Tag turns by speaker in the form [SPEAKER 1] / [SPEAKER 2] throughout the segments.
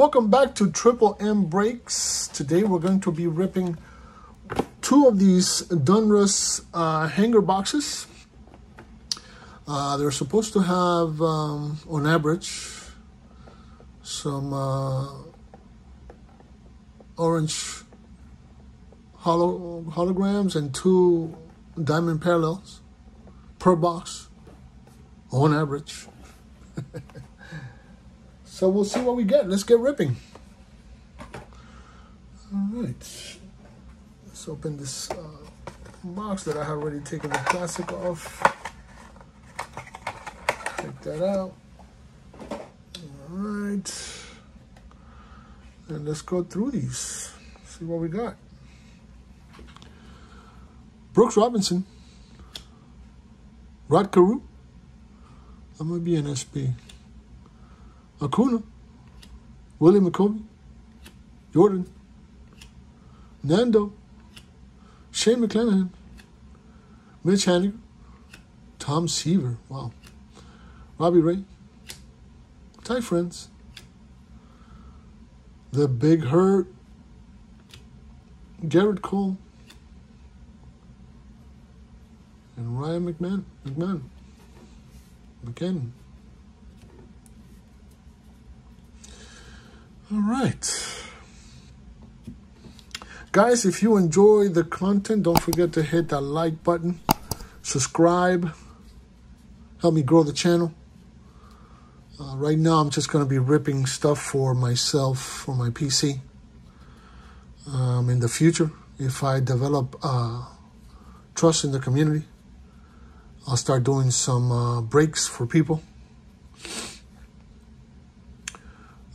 [SPEAKER 1] Welcome back to Triple M Breaks. Today we're going to be ripping two of these Donruss uh, hanger boxes. Uh, they're supposed to have, um, on average, some uh, orange holo holograms and two diamond parallels per box on average. So we'll see what we get. Let's get ripping. All right. Let's open this uh, box that I have already taken the plastic off. Take that out. All right. And let's go through these. See what we got. Brooks Robinson. Rod Carew. That might be an SB. Acuna. Willie McCovey. Jordan. Nando. Shane McClanahan. Mitch Haniger. Tom Seaver. Wow. Robbie Ray. Ty France. The Big Hurt. Gerrit Cole. And Ryan McMahon. McMahon. McKinnon. All right. Guys, if you enjoy the content, don't forget to hit that like button, subscribe, help me grow the channel. Uh, right now, I'm just going to be ripping stuff for myself, for my PC. Um, in the future, if I develop uh, trust in the community, I'll start doing some uh, breaks for people.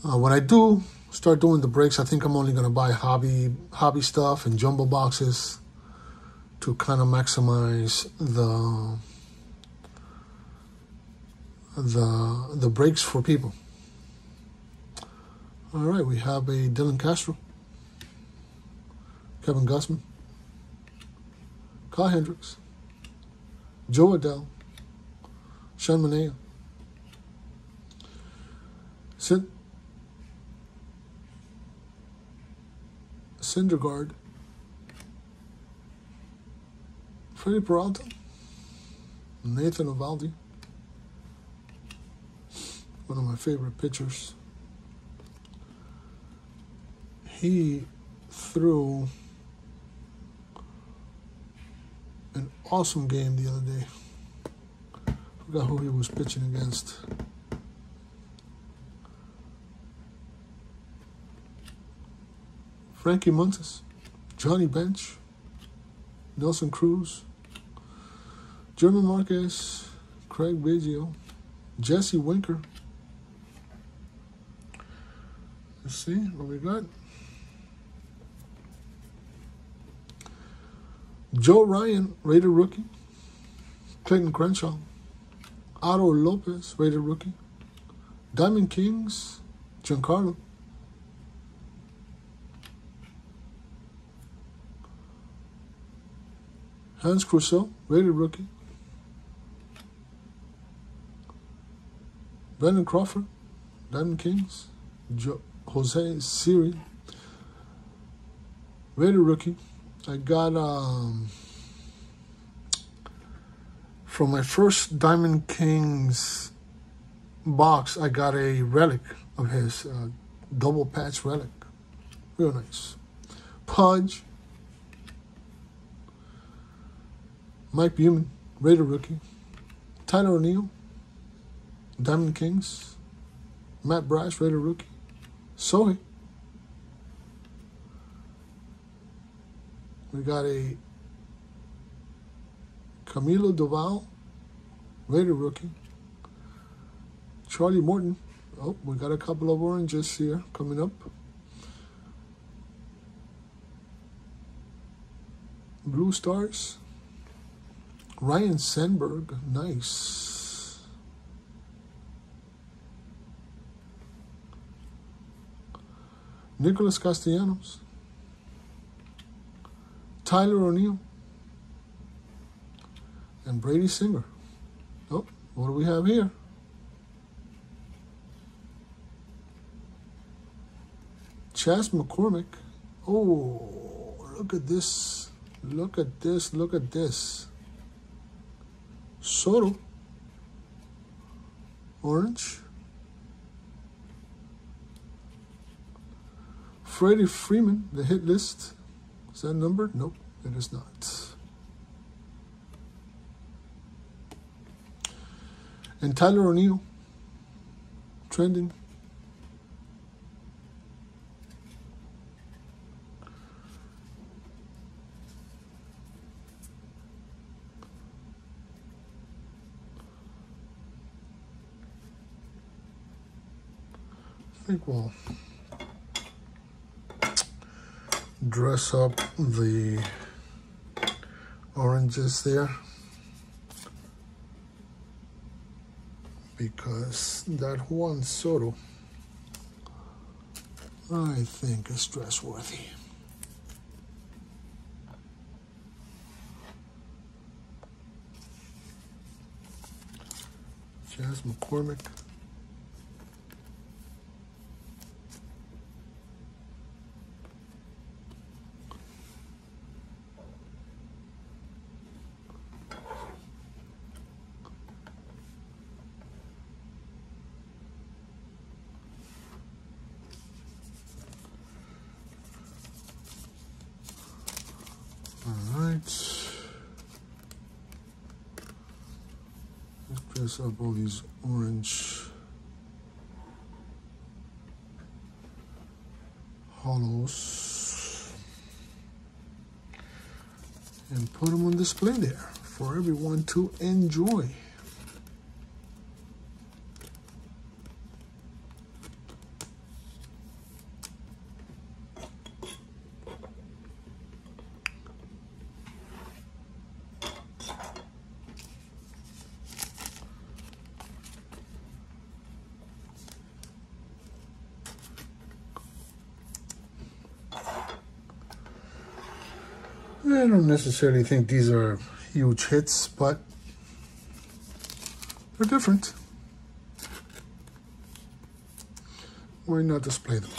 [SPEAKER 1] Uh, when I do start doing the breaks, I think I'm only going to buy hobby hobby stuff and jumbo boxes to kind of maximize the the the breaks for people. All right, we have a Dylan Castro, Kevin Gausman, Kyle Hendricks, Jo Adell, Sean Manaea, Sid, Syndergaard, Freddie Peralta, Nathan Eovaldi. One of my favorite pitchers. He threw an awesome game the other day. Forgot who he was pitching against. Frankie Montas, Johnny Bench, Nelson Cruz, German Marquez, Craig Biggio, Jesse Winker. Let's see what we got. Joe Ryan, Rated rookie. Clayton Kershaw. Otto Lopez, Rated rookie. Diamond Kings, Giancarlo. Hans Crusoe, Rated rookie. Brandon Crawford, Diamond Kings. Jo Jose Siri, Rated rookie. I got um, from my first Diamond Kings box. I got a relic of his uh, double patch relic, real nice. Pudge, Mike Baumann, Rated rookie. Tyler O'Neill, Diamond Kings. Matt Bryce, Rated rookie. Shohei. We got a Camilo Doval, Rated rookie. Charlie Morton. Oh, we got a couple of oranges here coming up. Blue Stars. Ryne Sandberg. Nice. Nicholas Castellanos. Tyler O'Neill. And Brady Singer. Oh, what do we have here? Chas McCormick. Oh, look at this. Look at this. Look at this. Soto. Orange. Freddie Freeman, the hit list. Is that numbered? Nope, it is not. And Tyler O'Neill, trending. Think we'll dress up the oranges there because that Juan Soto I think is dress worthy. Chas McCormick. All right. Up all these orange holos and put them on display there for everyone to enjoy. I don't necessarily think these are huge hits, but they're different. Why not display them?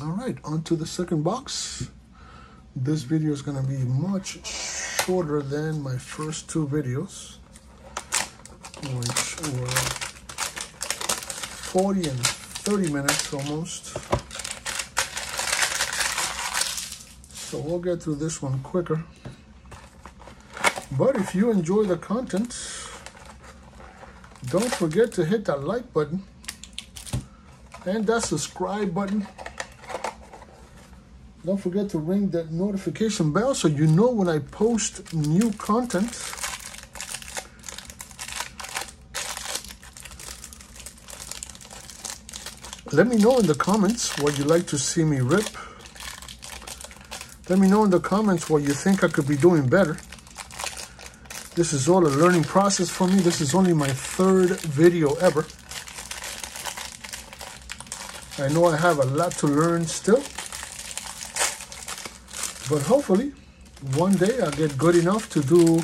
[SPEAKER 1] All right, on to the second box. This video is going to be much shorter than my first two videos, which were 40 and 30 minutes almost. So we'll get through this one quicker. But if you enjoy the content, don't forget to hit that like button and that subscribe button. Don't forget to ring that notification bell so you know when I post new content. Let me know in the comments what you'd like to see me rip. Let me know in the comments what you think I could be doing better. This is all a learning process for me. This is only my third video ever. I know I have a lot to learn still. But hopefully, one day I'll get good enough to do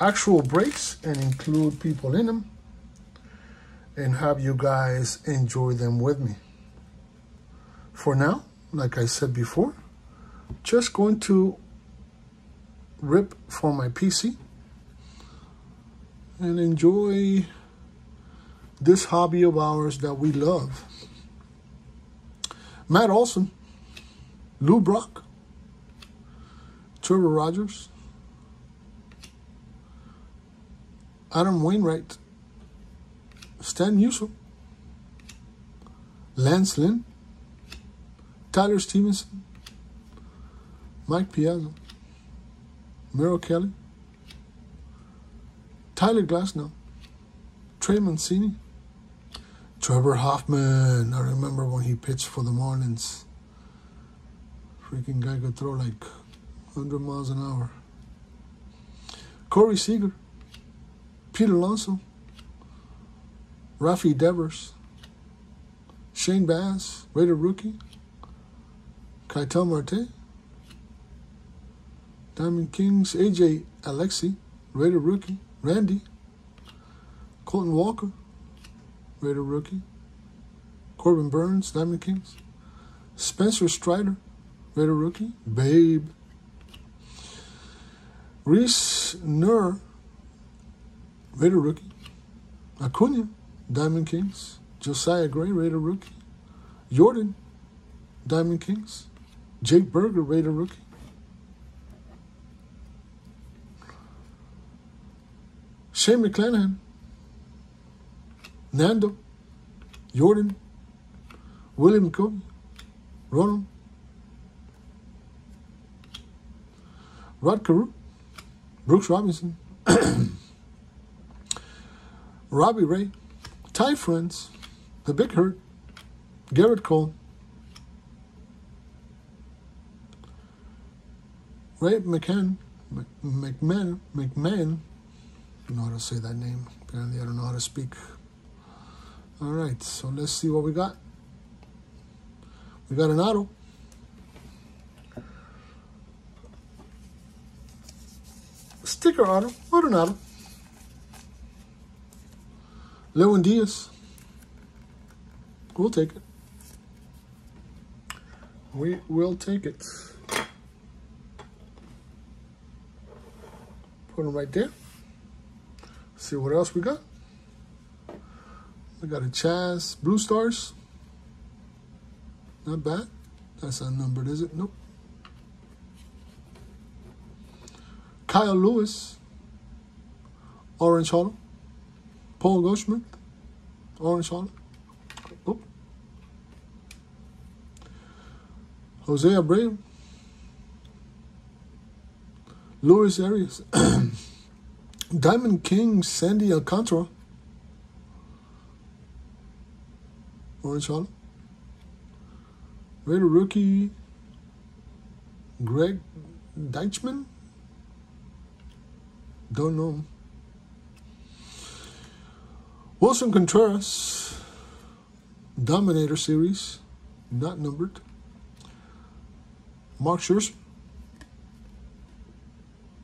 [SPEAKER 1] actual breaks and include people in them and have you guys enjoy them with me. For now, like I said before, just going to rip for my PC and enjoy this hobby of ours that we love. Matt Olson, Lou Brock, Trevor Rogers, Adam Wainwright, Stan Musial, Lance Lynn, Tyler Stephenson, Mike Piazza, Merrill Kelly, Tyler Glasnow, Trey Mancini, Trevor Hoffman. I remember when he pitched for the Marlins. Freaking guy could throw like 100 miles an hour. Corey Seager, Peter Alonso, Rafi Devers, Shane Baz, Rated rookie, Ketel Marte, Diamond Kings, AJ Alexy, Rated rookie, Randy, Colton Welker, Rated rookie, Corbin Burnes, Diamond Kings, Spencer Strider, Rated rookie, Babe, Reese Nur, Rated rookie, Acuna, Diamond Kings, Josiah Gray, Rated rookie, Jordan, Diamond Kings, Jake Burger, Rated rookie, Shane McClanahan, Nando, Jordan, William McCoy, Ronald, Rod Carew, Brooks Robinson, Robbie Ray, Ty France, The Big Hurt, Gerrit Cole, Ray McCann, McMahon, McMahon, I know how to say that name. Apparently, I don't know how to speak. All right, so let's see what we got. We got an auto. What an auto. Lewin Diaz. We'll take it. We will take it. Put them right there. See what else we got. We got a Chas Blue Stars. Not bad. That's unnumbered, is it? Nope. Kyle Lewis. Orange Holo. Paul Goldschmidt. Orange Holo. Oop. Jose Abreu. Luis Arraez. Diamond King Sandy Alcantara. Orange Holo. Rated rookie Greg Deichmann. Don't know. Willson Contreras. Dominator series. Not numbered. Mark Scherzer.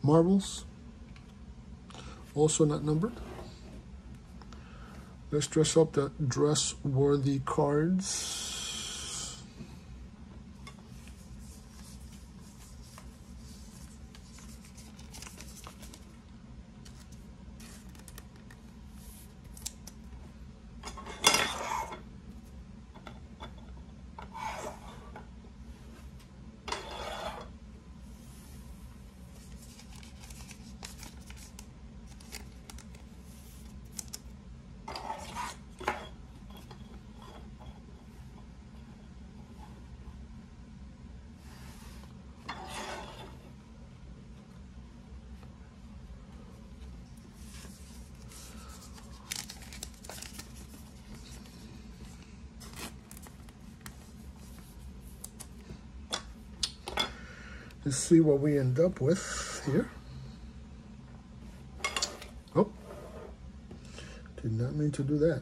[SPEAKER 1] Marbles also not numbered. Let's dress up the dress worthy cards. Let's see what we end up with here. Oh, did not mean to do that.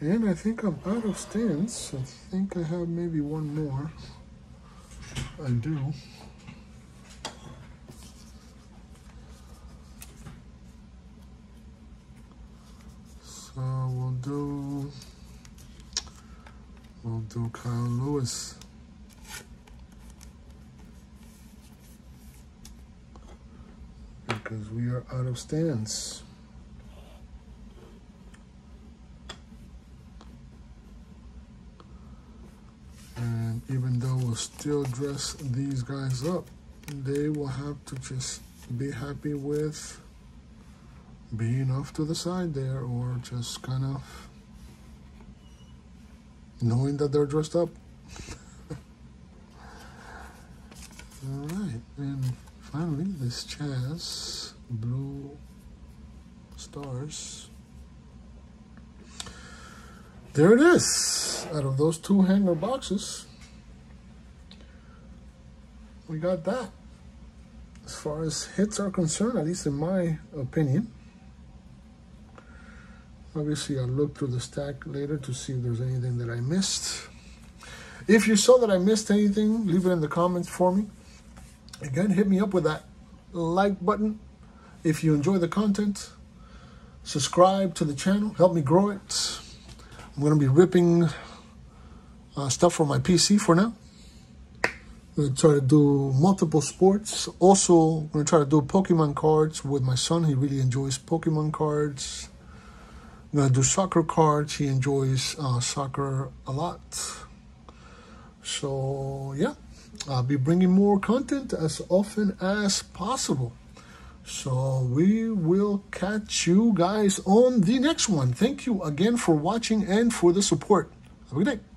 [SPEAKER 1] And I think I'm out of stands. I think I have maybe one more. I do. So we'll do, we'll do Kyle Lewis. Because we are out of stands. We'll still dress these guys up, they will have to just be happy with being off to the side there or just kind of knowing that they're dressed up. All right, and finally this Chas Blue Stars. There it is. Out of those two hanger boxes, we got that. As far as hits are concerned, at least in my opinion. Obviously, I'll look through the stack later to see if there's anything that I missed. If you saw that I missed anything, leave it in the comments for me. Again, hit me up with that like button if you enjoy the content. Subscribe to the channel, help me grow it. I'm going to be ripping uh, stuff from my PC for now. I'm to try to do multiple sports. Also, I'm to try to do Pokemon cards with my son. He really enjoys Pokemon cards. I'm to do soccer cards. He enjoys uh, soccer a lot. So, yeah, I'll be bringing more content as often as possible. So we will catch you guys on the next one. Thank you again for watching and for the support. Have a good day.